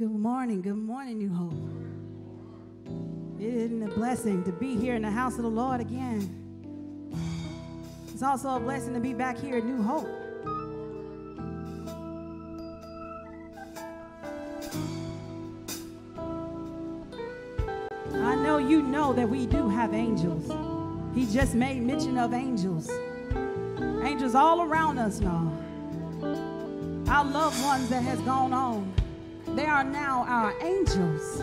Good morning. Good morning, New Hope. Isn't it a blessing to be here in the house of the Lord again? It's also a blessing to be back here at New Hope. I know you know that we do have angels. He just made mention of angels. Angels all around us now. Our loved ones that has gone on, they are now our angels.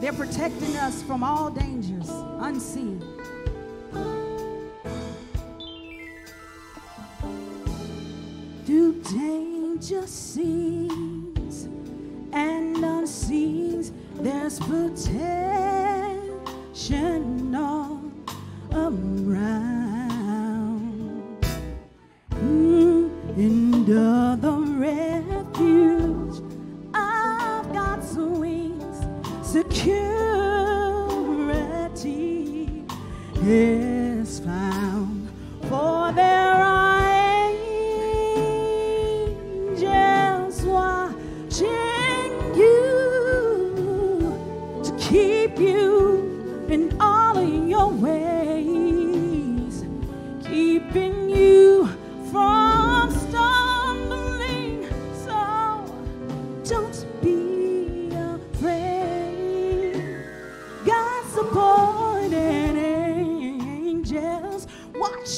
They're protecting us from all dangers, unseen. Do danger scenes and unseen, there's protection all around.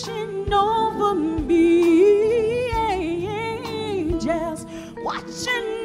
Watching over me. Angels watching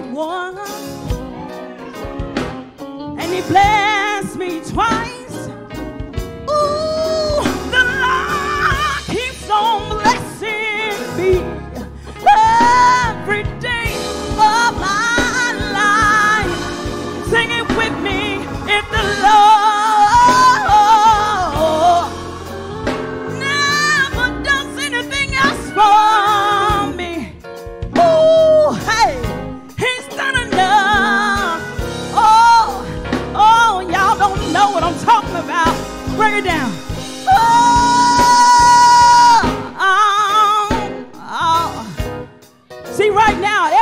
once, and He blessed me twice.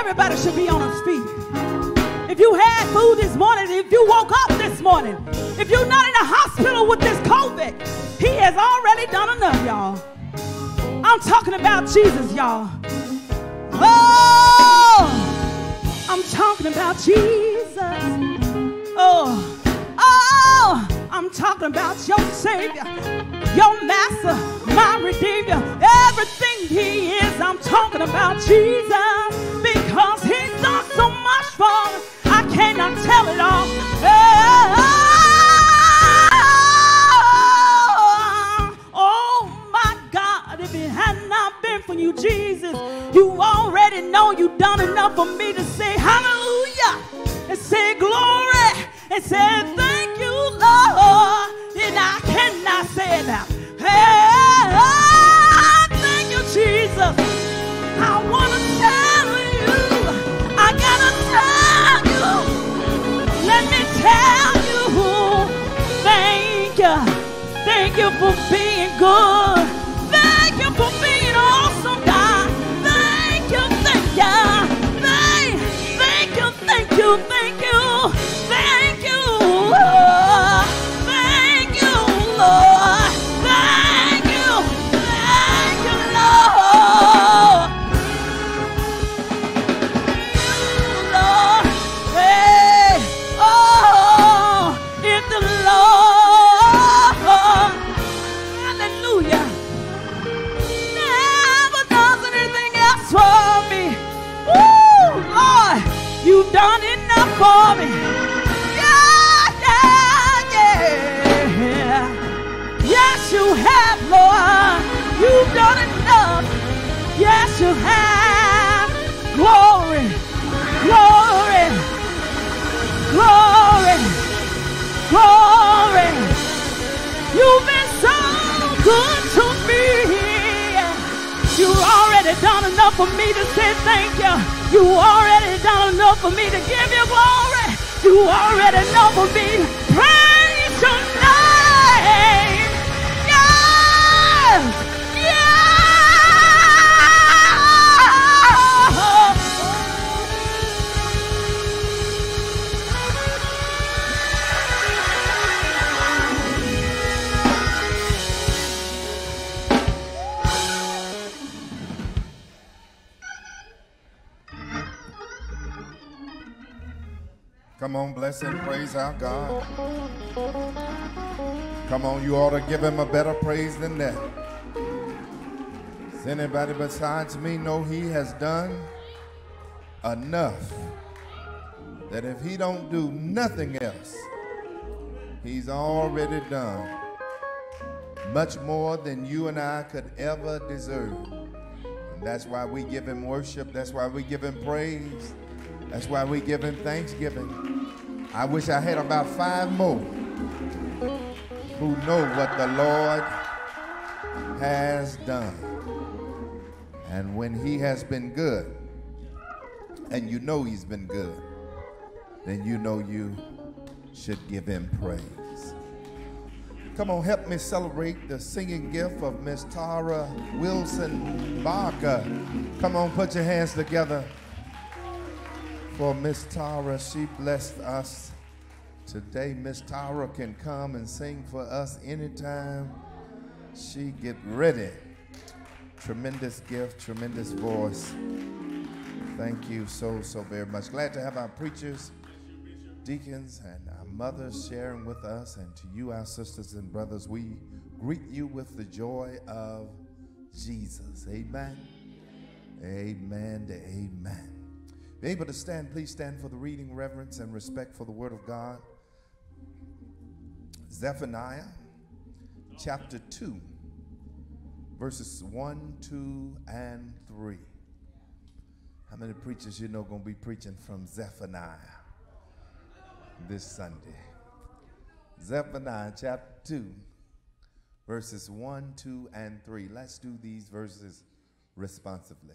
Everybody should be on his feet. If you had food this morning, if you woke up this morning, if you're not in a hospital with this COVID, He has already done enough, y'all. I'm talking about Jesus, y'all. Oh, I'm talking about Jesus. Oh, oh, I'm talking about your Savior, your Master, my Redeemer, everything He is. I'm talking about Jesus because He's done so much for me. I cannot tell it all. Oh, oh my God, if it had not been for you, Jesus, you already know you've done enough for me to say hallelujah and say glory and say thank you for being good, you. You already done enough for me to give you glory. You already know for me Come on, bless and praise our God. Come on, you ought to give him a better praise than that. Does anybody besides me know he has done enough that if he don't do nothing else, he's already done much more than you and I could ever deserve. And that's why we give him worship. That's why we give him praise. That's why we give him thanksgiving. I wish I had about five more who know what the Lord has done. And when he has been good, and you know he's been good, then you know you should give him praise. Come on, help me celebrate the singing gift of Miss Tara Wilson Barker. Come on, put your hands together for Miss Tara. She blessed us today. Miss Tara can come and sing for us anytime she get ready. Tremendous gift, tremendous voice. Thank you so, so very much. Glad to have our preachers, deacons, and our mothers sharing with us. And to you, our sisters and brothers, we greet you with the joy of Jesus. Amen. Amen to amen. Able to stand, please stand for the reading, reverence, and respect for the Word of God. Zephaniah chapter 2, verses 1, 2, and 3. How many preachers you know going to be preaching from Zephaniah this Sunday? Zephaniah chapter 2, verses 1, 2, and 3. Let's do these verses responsively.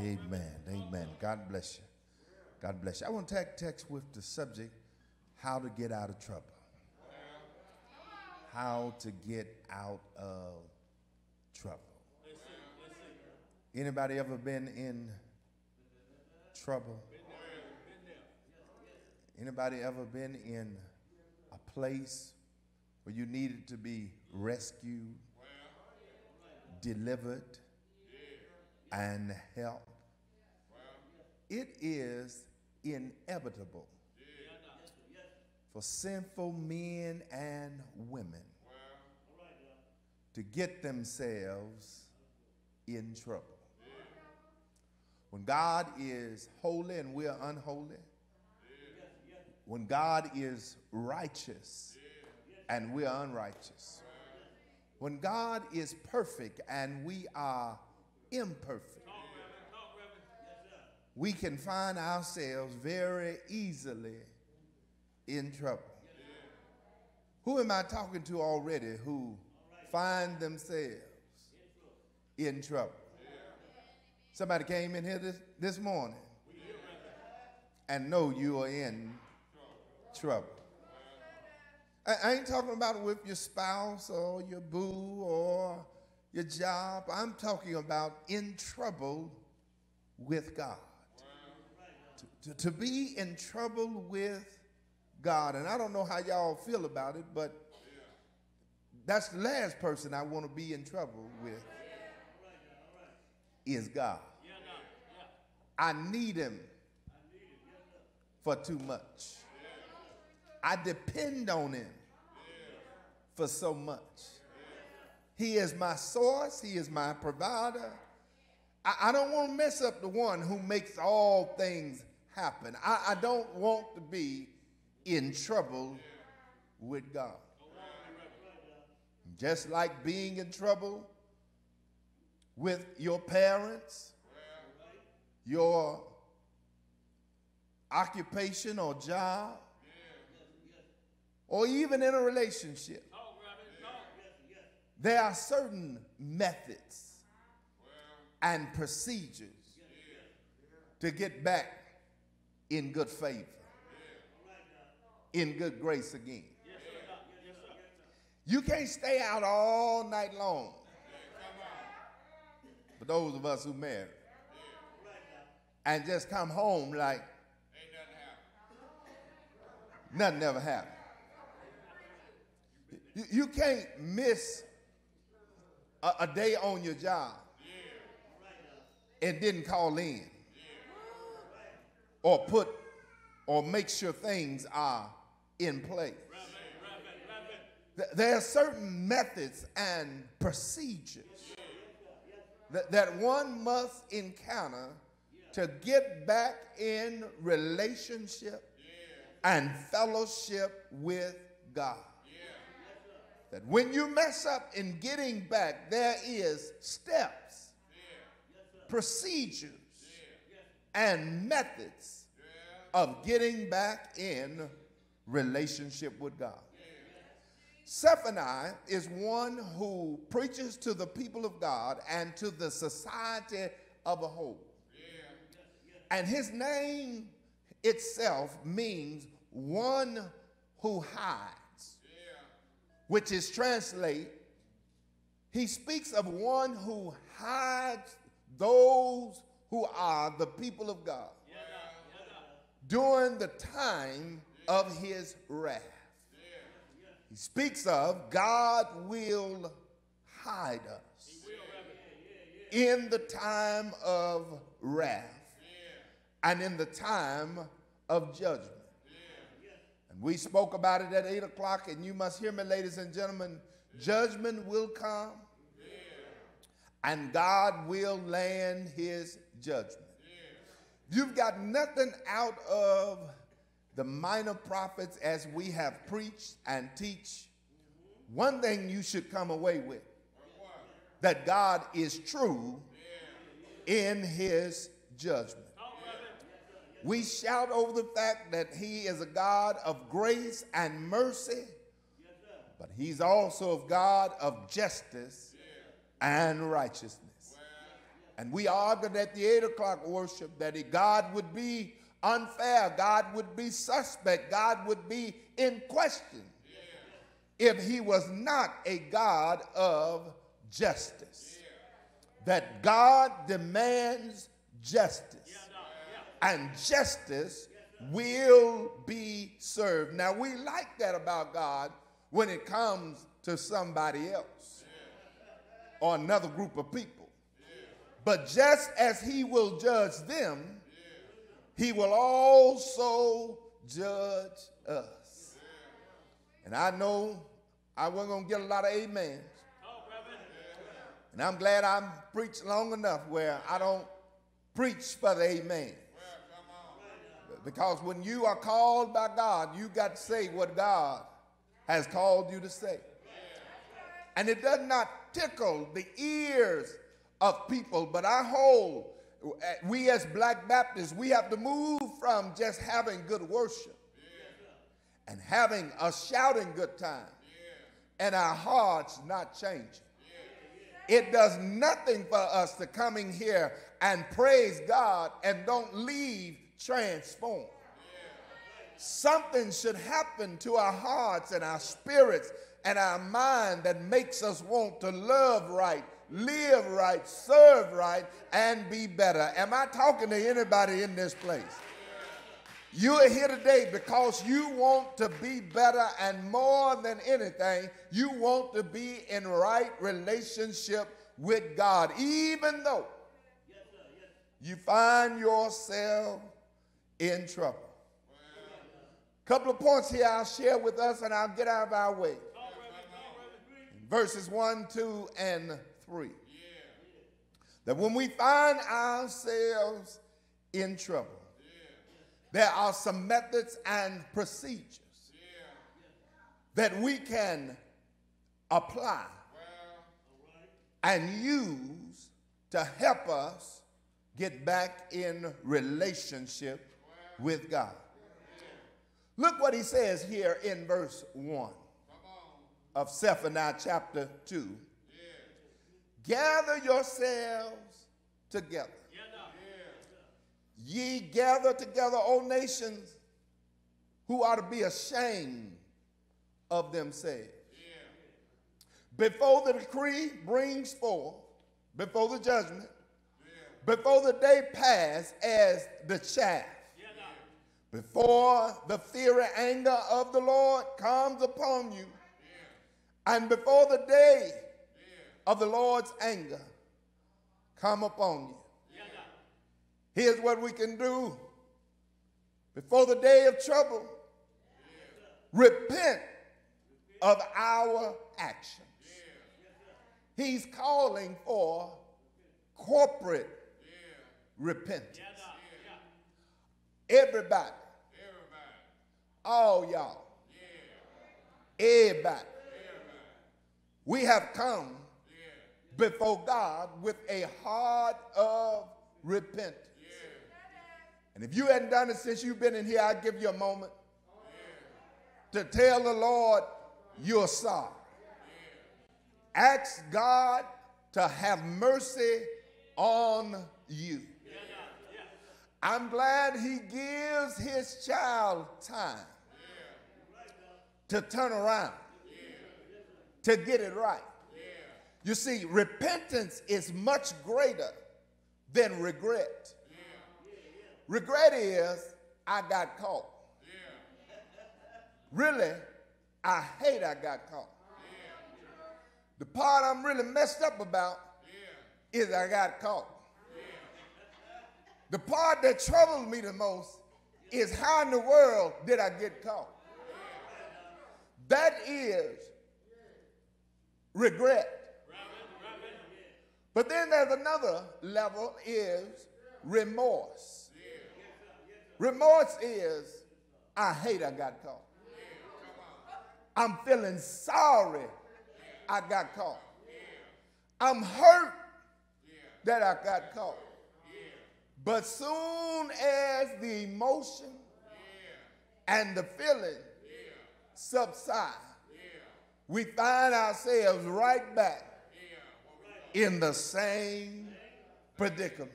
Amen. Amen. God bless you. God bless you. I want to take text with the subject how to get out of trouble. How to get out of trouble. Anybody ever been in trouble? Anybody ever been in a place where you needed to be rescued, delivered, and help. It is inevitable for sinful men and women to get themselves in trouble. When God is holy and we're unholy, when God is righteous and we're unrighteous, when God is perfect and we are imperfect, we can find ourselves very easily in trouble. Who am I talking to already who find themselves in trouble? Somebody came in here this, this morning and know you are in trouble. I, I ain't talking about with your spouse or your boo or your job. I'm talking about in trouble with God. To, to, to be in trouble with God. And I don't know how y'all feel about it, but that's the last person I want to be in trouble with is God. I need him for too much. I depend on him for so much. He is my source. He is my provider. I, I don't want to mess up the one who makes all things happen. I, I don't want to be in trouble with God. Just like being in trouble with your parents, your occupation or job, or even in a relationship. There are certain methods and procedures to get back in good favor, in good grace again. You can't stay out all night long. For those of us who married. And just come home like nothing ever happened. You, you can't miss a, a, day on your job and didn't call in. Or put or make sure things are in place. There are certain methods and procedures that, that one must encounter to get back in relationship and fellowship with God. That when you mess up in getting back, there is steps, procedures, and methods of getting back in relationship with God. Zephaniah is one who preaches to the people of God and to the society of a whole. And his name itself means one who hides, which is translate, he speaks of one who hides those who are the people of God during the time of his wrath. He speaks of God will hide us in the time of wrath and in the time of judgment. We spoke about it at 8 o'clock, and you must hear me, ladies and gentlemen. Judgment will come, and God will land his judgment. You've got nothing out of the minor prophets as we have preached and teach. One thing you should come away with that God is true in his judgment. We shout over the fact that he is a God of grace and mercy, but he's also a God of justice and righteousness. And we argued at the 8 o'clock worship that God would be unfair, God would be suspect, God would be in question if he was not a God of justice. That God demands justice and justice will be served. Now, we like that about God when it comes to somebody else or another group of people. But just as He will judge them, He will also judge us. And I know I wasn't going to get a lot of amens. And I'm glad I'm preached long enough where I don't preach for the amen. Because when you are called by God, you got to say what God has called you to say. And it does not tickle the ears of people, but I hold, we as black Baptists, we have to move from just having good worship and having a shouting good time and our hearts not changing. It does nothing for us to come in here and praise God and don't leave transformed. Something should happen to our hearts and our spirits and our mind that makes us want to love right, live right, serve right, and be better. Am I talking to anybody in this place? You are here today because you want to be better, and more than anything, you want to be in right relationship with God, even though you find yourself in trouble. A Couple of points here I'll share with us, and I'll get out of our way. Verses 1, 2, and 3. That when we find ourselves in trouble, there are some methods and procedures that we can apply and use to help us get back in relationship with God. Look what he says here in verse 1 of Zephaniah chapter 2. Gather yourselves together. Ye gather together, O nations, who are to be ashamed of themselves. Before the decree brings forth, before the judgment, before the day pass as the chaff, before the fiery anger of the Lord comes upon you, and before the day of the Lord's anger come upon you. Here's what we can do before the day of trouble. Repent of our actions. He's calling for corporate repentance. Everybody. All y'all. Everybody. We have come before God with a heart of repentance. And if you hadn't done it since you've been in here, I'll give you a moment to tell the Lord you're sorry. Ask God to have mercy on you. I'm glad he gives his child time to turn around, to get it right. You see, repentance is much greater than regret. Regret is, I got caught. Really, I hate I got caught. The part I'm really messed up about is I got caught. The part that troubles me the most is how in the world did I get caught? That is regret. But then there's another level is remorse. Remorse is I hate I got caught. I'm feeling sorry I got caught. I'm hurt that I got caught. But soon as the emotion and the feeling subside, we find ourselves right back in the same predicament.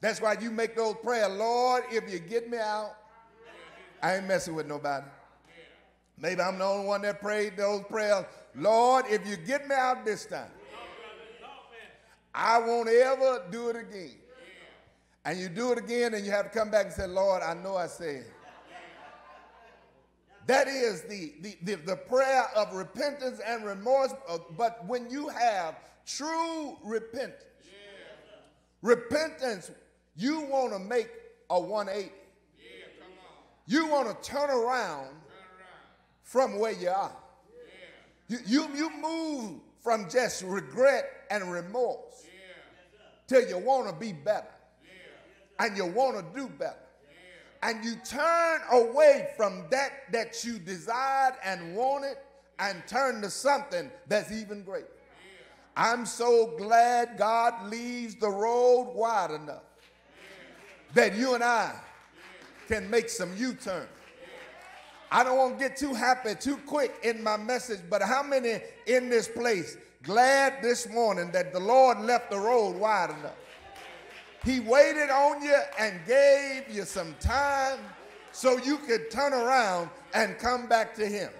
That's why you make those prayers, Lord, if you get me out, I ain't messing with nobody. Maybe I'm the only one that prayed those prayers. Lord, if you get me out this time, I won't ever do it again. And you do it again, and you have to come back and say, Lord, I know I said. That is the, the, the, the prayer of repentance and remorse. Uh, but when you have true repentance, repentance, you want to make a 180. You want to turn around from where you are. You, you, you move from just regret and remorse till you want to be better and you want to do better. And you turn away from that that you desired and wanted and turn to something that's even greater. I'm so glad God leaves the road wide enough that you and I can make some U turns. I don't want to get too happy too quick in my message, but how many in this place glad this morning that the Lord left the road wide enough? He waited on you and gave you some time so you could turn around and come back to Him.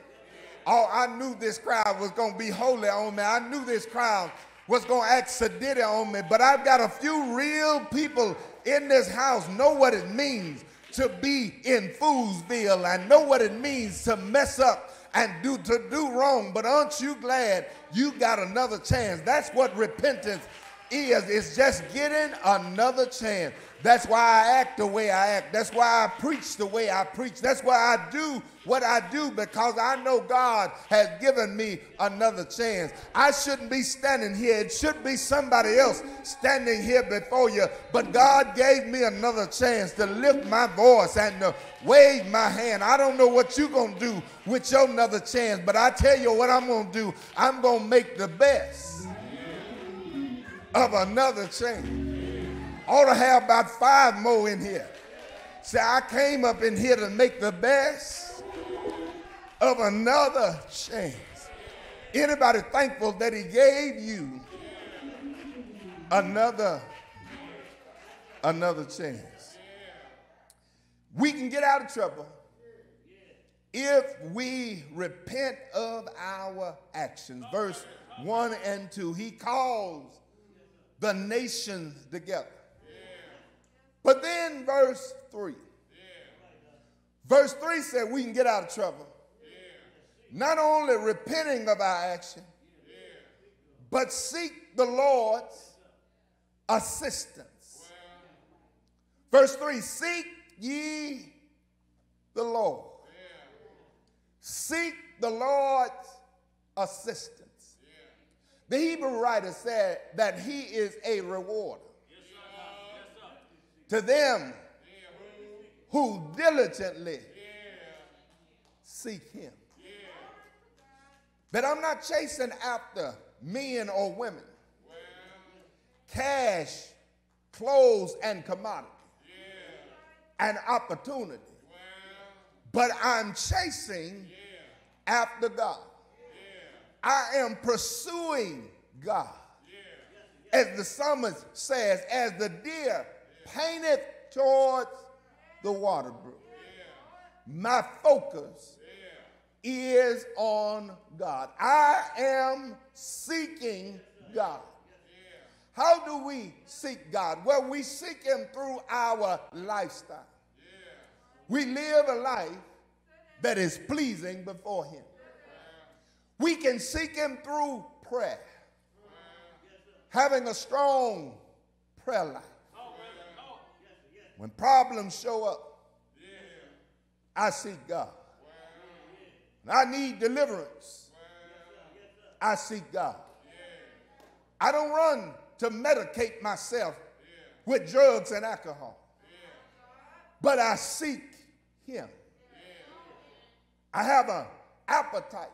Oh, I knew this crowd was going to be holy on me. I knew this crowd was going to act sedity on me, but I've got a few real people in this house know what it means to be in Foolsville and know what it means to mess up and do to do wrong. But aren't you glad you got another chance? That's what repentance is. It's just getting another chance. That's why I act the way I act. That's why I preach the way I preach. That's why I do what I do because I know God has given me another chance. I shouldn't be standing here. It should be somebody else standing here before you. But God gave me another chance to lift my voice and to wave my hand. I don't know what you're going to do with your another chance, but I tell you what I'm going to do. I'm going to make the best of another chance. Ought to have about five more in here. Say, I came up in here to make the best of another chance. Anybody thankful that he gave you another another chance? We can get out of trouble if we repent of our actions. Verse 1 and 2. He calls the nations together. But then verse 3. Verse 3 said we can get out of trouble. Not only repenting of our action, but seek the Lord's assistance. Verse 3 Seek ye the Lord. Seek the Lord's assistance. The Hebrew writer said that he is a rewarder to them who diligently seek him. But I'm not chasing after men or women, cash, clothes, and commodity, and opportunity. But I'm chasing after God. I am pursuing God. As the psalmist says, as the deer painted towards the water brook. My focus is on God. I am seeking God. How do we seek God? Well, we seek Him through our lifestyle. We live a life that is pleasing before Him. We can seek Him through prayer, having a strong prayer life. When problems show up, I seek God. When I need deliverance, I seek God. I don't run to medicate myself with drugs and alcohol, but I seek Him. I have an appetite,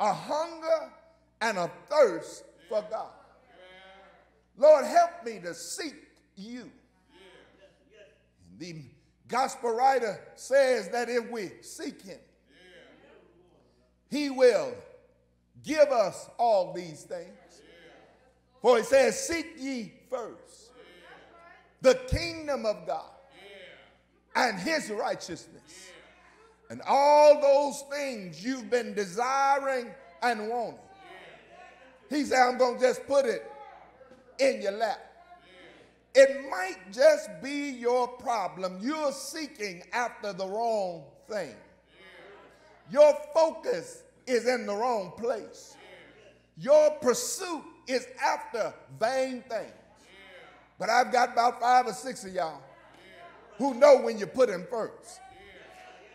a hunger, and a thirst for God. Lord, help me to seek you. The gospel writer says that if we seek him, he will give us all these things. For he says, Seek ye first the kingdom of God and his righteousness. And all those things you've been desiring and wanting. He said, I'm going to just put it in your lap. It might just be your problem. You're seeking after the wrong thing. Your focus is in the wrong place. Your pursuit is after vain things. But I've got about five or six of y'all who know when you put him first,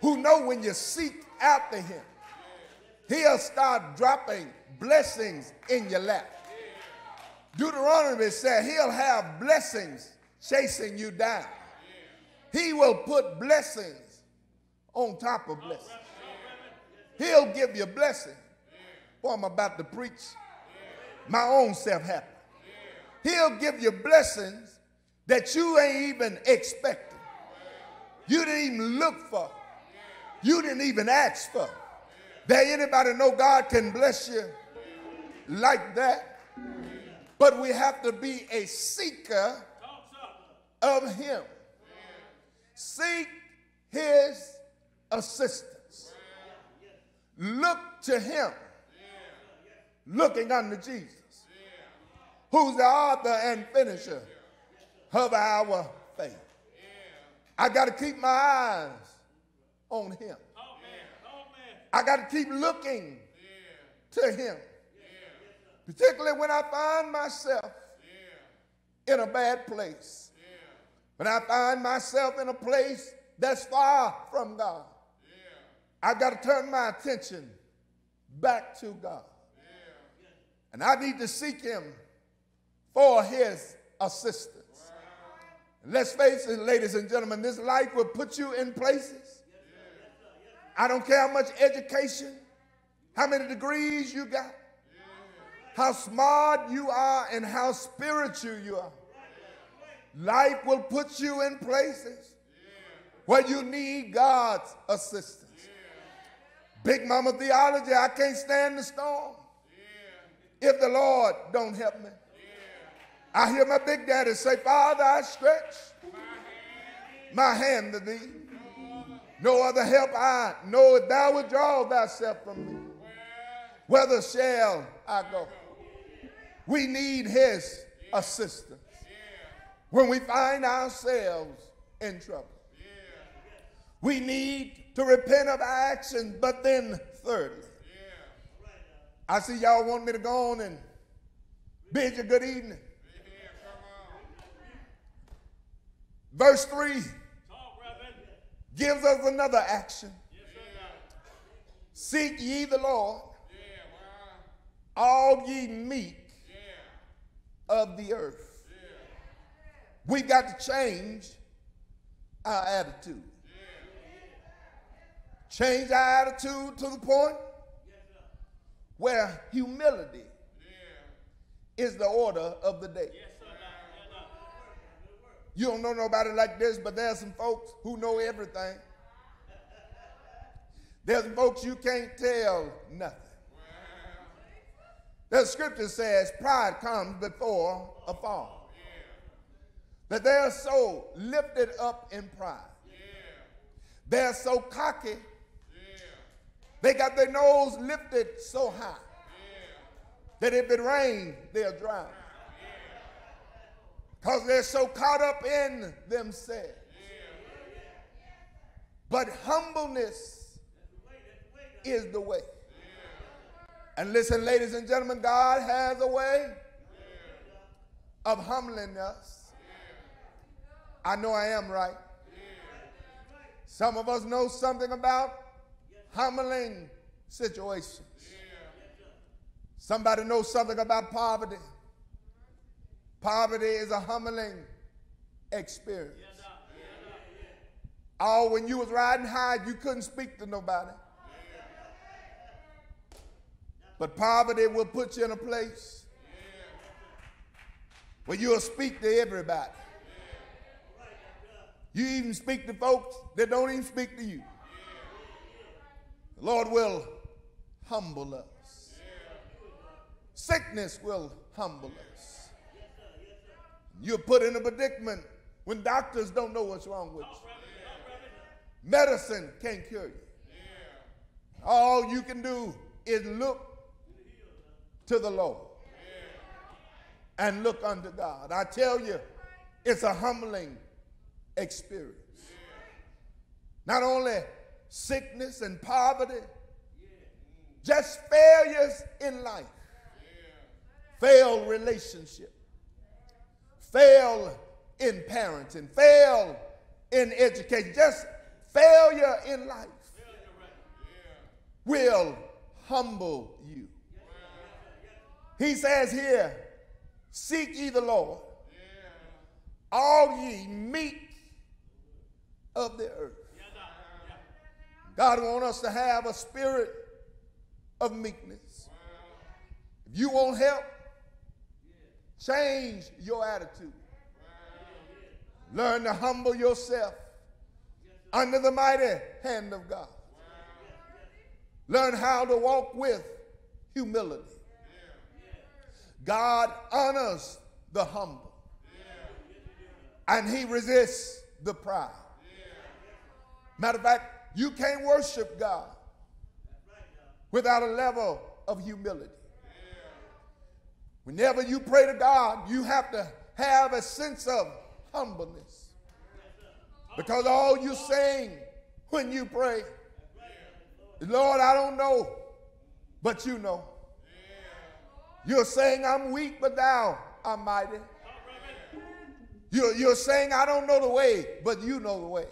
who know when you seek after him, he'll start dropping blessings in your lap. Deuteronomy said he'll have blessings chasing you down. He will put blessings on top of blessings. He'll give you blessings. Boy, I'm about to preach my own self happy. He'll give you blessings that you ain't even expecting. You didn't even look for. You didn't even ask for. There anybody know God can bless you like that? But we have to be a seeker of him. Seek his assistance. Look to him. Looking unto Jesus who's the author and finisher of our faith. I got to keep my eyes on him. I got to keep looking to him. Particularly when I find myself in a bad place. When I find myself in a place that's far from God. I got to turn my attention back to God. And I need to seek him for his assistance. let's face it, ladies and gentlemen, this life will put you in places. I don't care how much education, how many degrees you got, how smart you are, and how spiritual you are. Life will put you in places where you need God's assistance. Big Mama theology, I can't stand the storm if the Lord don't help me. I hear my big daddy say, Father, I stretch my hand to thee. No other help I know if thou withdraw thyself from me. Whither shall I go? We need his assistance when we find ourselves in trouble. We need to repent of our actions, but then thirdly, I see y'all want me to go on and bid you good evening. Verse 3 gives us another action. Seek ye the Lord, all ye meek of the earth. We've got to change our attitude. Change our attitude to the point where humility is the order of the day. You don't know nobody like this, but there's some folks who know everything. There's folks you can't tell nothing. The scripture says pride comes before a fall. That they're so lifted up in pride. They're so cocky. They got their nose lifted so high that if it rains, they'll drown because they're so caught up in themselves. But humbleness is the way. And listen, ladies and gentlemen, God has a way of humbling us. I know I am right. Some of us know something about humbling situations. Somebody knows something about poverty. Poverty is a humbling experience. Oh, when you was riding high, you couldn't speak to nobody. But poverty will put you in a place where you'll speak to everybody. You even speak to folks that don't even speak to you. The Lord will humble us. Sickness will humble us. You're put in a predicament when doctors don't know what's wrong with you. Medicine can't cure you. All you can do is look to the Lord and look unto God. I tell you, it's a humbling experience. Not only sickness and poverty, just failures in life, failed relationship, fail in parenting, fail in education, just failure in life will humble you. He says here, seek ye the Lord, all ye meek of the earth. God wants us to have a spirit of meekness. If you want help, change your attitude. Learn to humble yourself under the mighty hand of God. Learn how to walk with humility. God honors the humble, and He resists the proud. Matter of fact, you can't worship God without a level of humility. Whenever you pray to God, you have to have a sense of humbleness. Because all you're saying when you pray Lord, I don't know, but you know. You're saying I'm weak, but thou art mighty. You're, you're saying I don't know the way, but you know the way.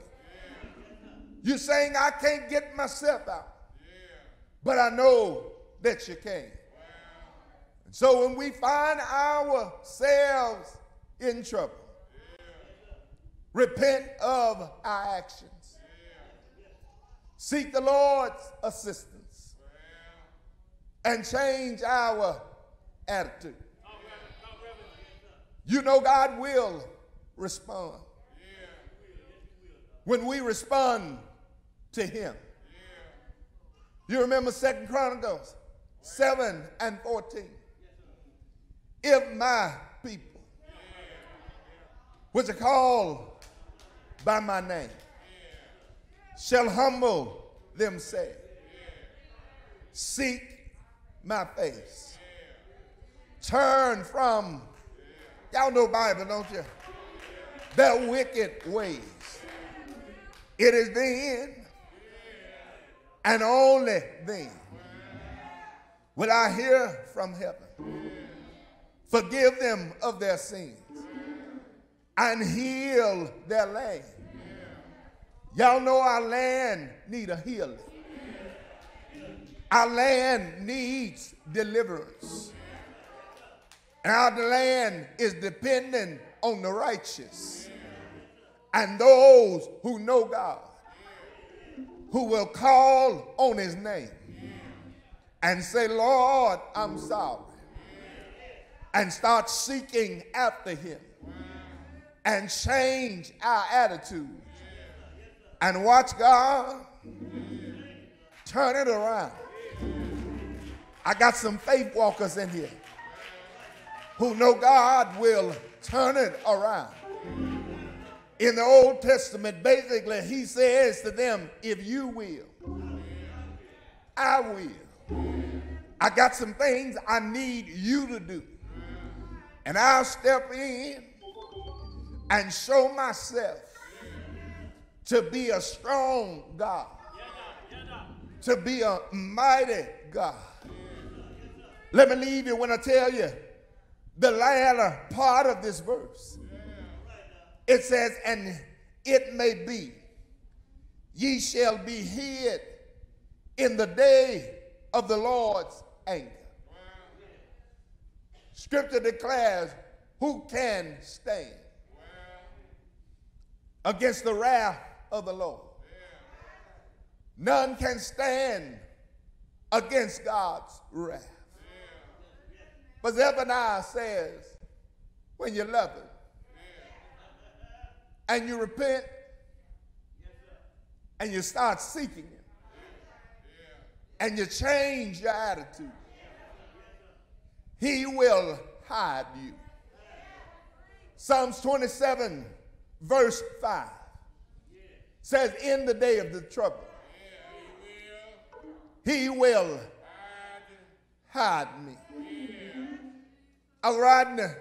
You're saying I can't get myself out, but I know that you can. And so when we find ourselves in trouble, repent of our actions, seek the Lord's assistance, and change our attitude. You know God will respond. When we respond to him. You remember Second Chronicles 7 and 14. If my people, which are called by my name, shall humble themselves, seek my face, turn from, y'all know Bible, don't you? Their wicked ways. It is then and only then will I hear from heaven, forgive them of their sins, and heal their land. Y'all know our land need a healing. Our land needs deliverance. And our land is dependent on the righteous and those who know God who will call on his name and say, Lord, I'm sorry. And start seeking after him and change our attitude and watch God turn it around. I got some faith walkers in here who know God will turn it around in the Old Testament, basically, he says to them, If you will, I will. I got some things I need you to do. And I'll step in and show myself to be a strong God, to be a mighty God. Let me leave you when I tell you the latter part of this verse. It says, and it may be, ye shall be hid in the day of the Lord's anger. Scripture declares, who can stand against the wrath of the Lord? None can stand against God's wrath. But Zephaniah says, when you love him, and you repent and you start seeking Him and you change your attitude, He will hide you. Psalms 27, verse 5 says, In the day of the trouble, He will hide me. I was riding to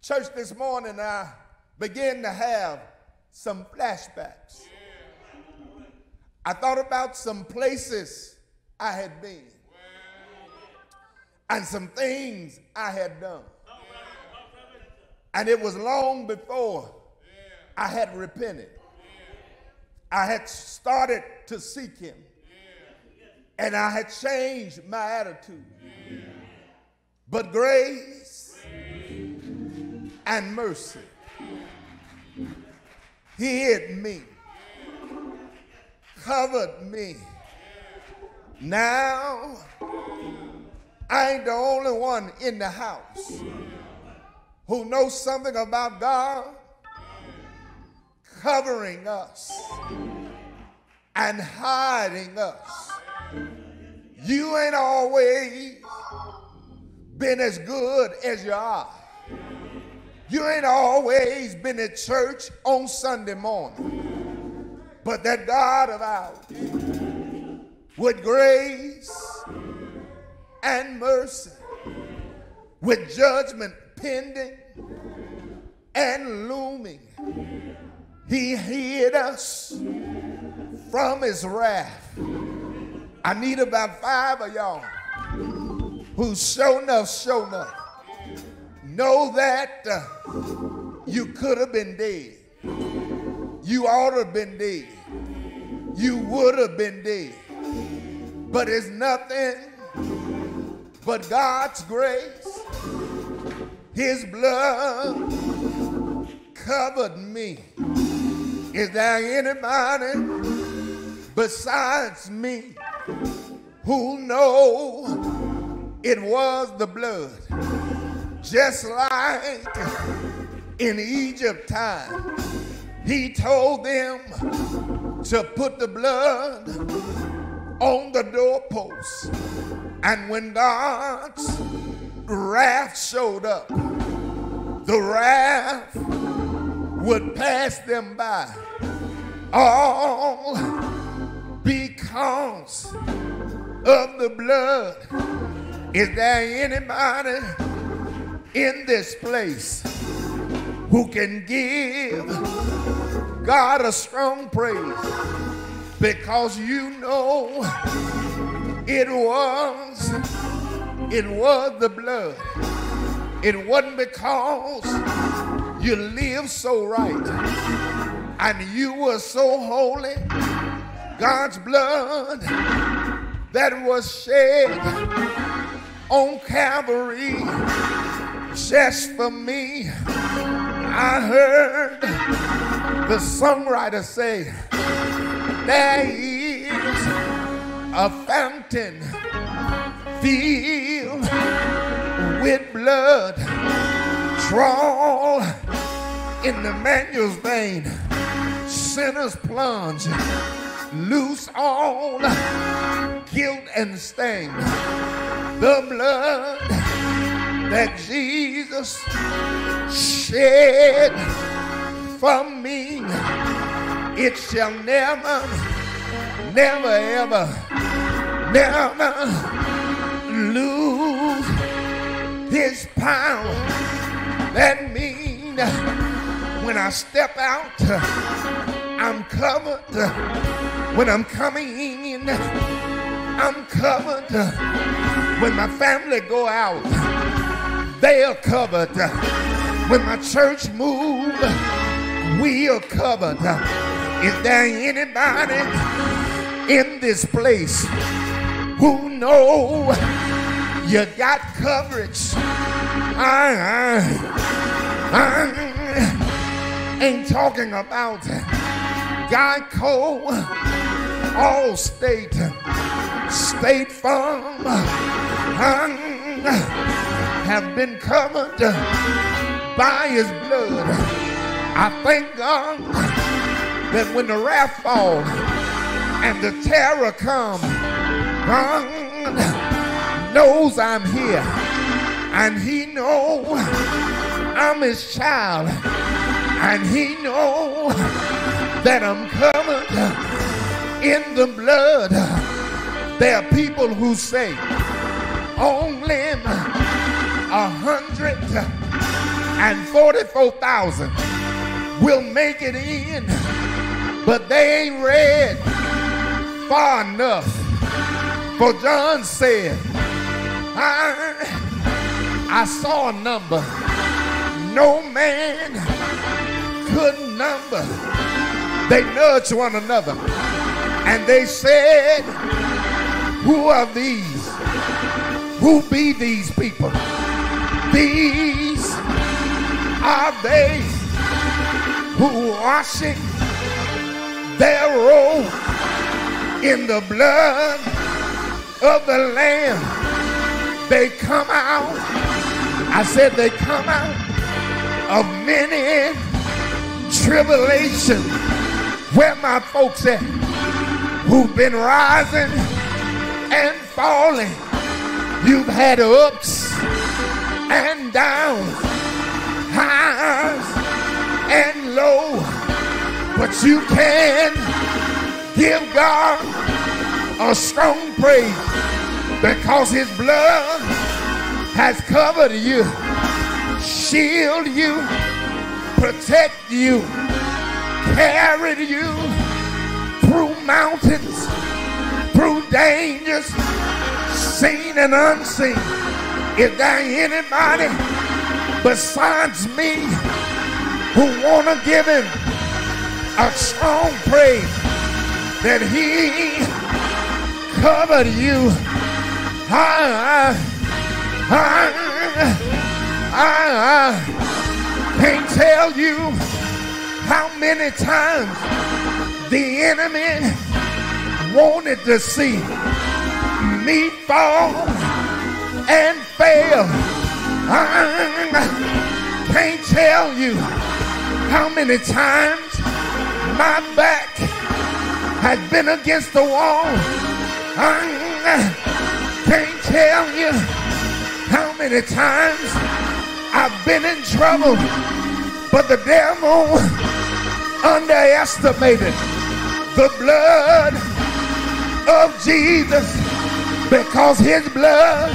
church this morning. I began to have some flashbacks. I thought about some places I had been and some things I had done. And it was long before I had repented. I had started to seek Him. And I had changed my attitude. But grace and mercy hid me, covered me. Now, I ain't the only one in the house who knows something about God covering us and hiding us. You ain't always been as good as you are. You ain't always been at church on Sunday morning. But that God of ours, with grace and mercy, with judgment pending and looming, He hid us from His wrath. I need about five of y'all who show enough, show enough know that uh, you could have been dead. You ought to have been dead. You would have been dead. But it's nothing but God's grace. His blood covered me. Is there anybody besides me who know it was the blood? Just like in Egypt time, he told them to put the blood on the doorpost. And when God's wrath showed up, the wrath would pass them by. All because of the blood. Is there anybody in this place who can give God a strong praise because you know it was it was the blood. It wasn't because you lived so right and you were so holy. God's blood that was shed on Calvary just for me. I heard the songwriter say, There is a fountain filled with blood drawn in Emmanuel's vein. Sinners plunge, loose all guilt and stain. The blood that Jesus shed for me, it shall never, never, ever, never lose his power. That means when I step out, I'm covered. When I'm coming in, I'm covered. When my family go out, they are covered. When my church move, we are covered. Is there anybody in this place. Who know? You got coverage? I, I, I ain't talking about Geico, Allstate, State. Farm. I, have been covered by his blood. I thank God that when the wrath falls, and the terror comes. God knows I'm here, and He knows I'm His child, and He knows that I'm covered in the blood. There are people who say only a hundred and forty-four thousand will make it in, but they ain't read far enough. For John said, I, I saw a number no man could number. They nudged one another and they said, Who are these? Who be these people? These are they who washing their robe in the blood of the Lamb. They come out. I said they come out of many tribulations. Where my folks at? Who've been rising and falling. You've had ups and downs, highs and lows, but you can give God a strong praise because His blood has covered you, shield you, protect you, carried you through mountains, through dangers, seen and unseen. Is there anybody besides me who want to give him a strong praise that he covered you? I, I, I, I can't tell you how many times the enemy wanted to see me fall and fail. I can't tell you how many times my back has been against the wall. I uh, can't tell you how many times I've been in trouble, but the devil underestimated the blood of Jesus because his blood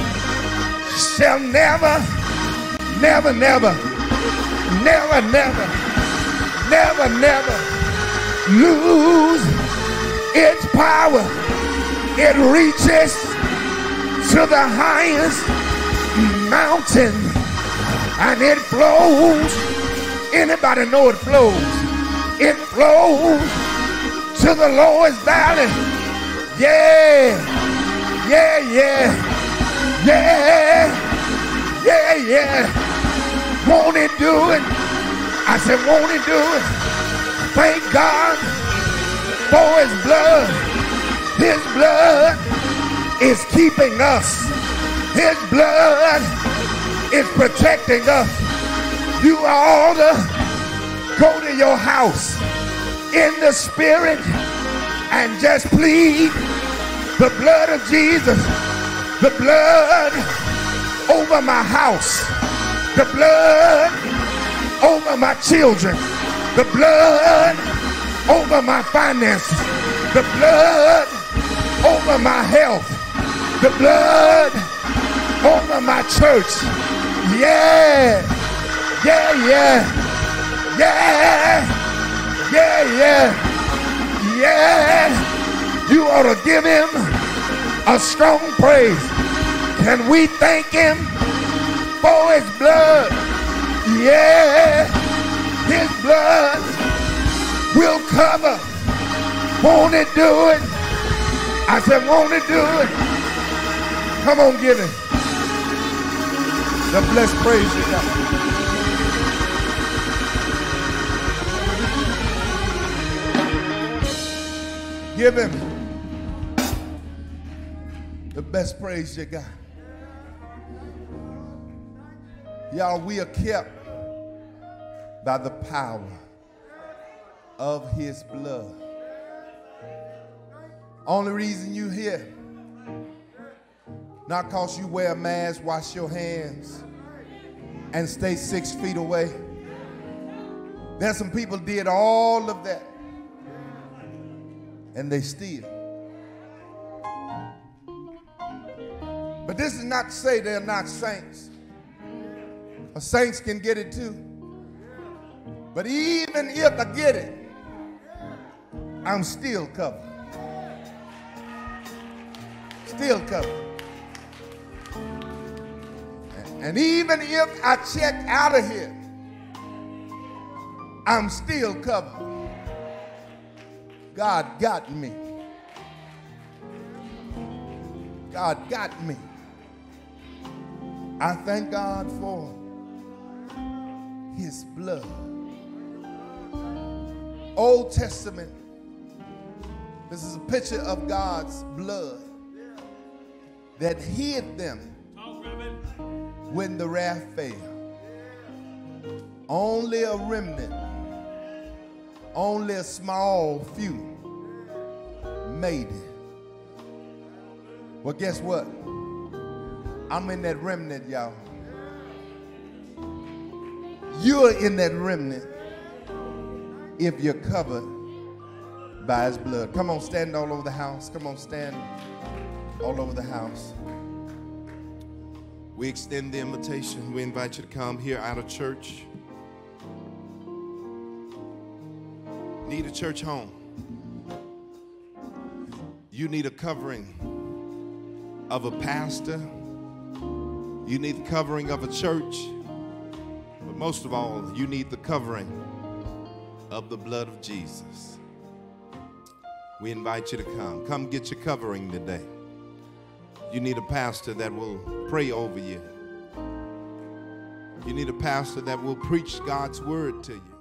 shall never, never, never, never, never, never, never lose its power. It reaches to the highest mountain and it flows. Anybody know it flows? It flows to the lowest valley. Yeah, yeah, yeah. Yeah, yeah, yeah. Won't it do it? I said, won't it do it? Thank God for his blood. His blood is keeping us. His blood is protecting us. You ought to go to your house in the spirit and just plead the blood of Jesus the blood over my house, the blood over my children, the blood over my finances, the blood over my health, the blood over my church. Yeah, yeah, yeah, yeah, yeah, yeah, yeah. You ought to give him a strong praise. Can we thank him for his blood? Yeah, his blood will cover. Won't it do it? I said, won't it do it? Come on, give it. The blessed praise you got. Give him the best praise you got. Y'all, we are kept by the power of his blood. Only reason you here, not cause you wear a mask, wash your hands, and stay six feet away. There's some people did all of that, and they still. But this is not to say they're not saints. A saints can get it too. But even if I get it, I'm still covered. Still covered. And even if I check out of here, I'm still covered. God got me. God got me. I thank God for his blood. Old Testament, this is a picture of God's blood that hid them when the wrath fell. Only a remnant, only a small few made it. Well, guess what? I'm in that remnant, y'all. You're in that remnant if you're covered by his blood. Come on, stand all over the house. Come on, stand all over the house. We extend the invitation. We invite you to come here out of church. Need a church home. You need a covering of a pastor. You need the covering of a church. But most of all, you need the covering of the blood of Jesus. We invite you to come. Come get your covering today. You need a pastor that will pray over you. You need a pastor that will preach God's word to you.